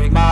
make my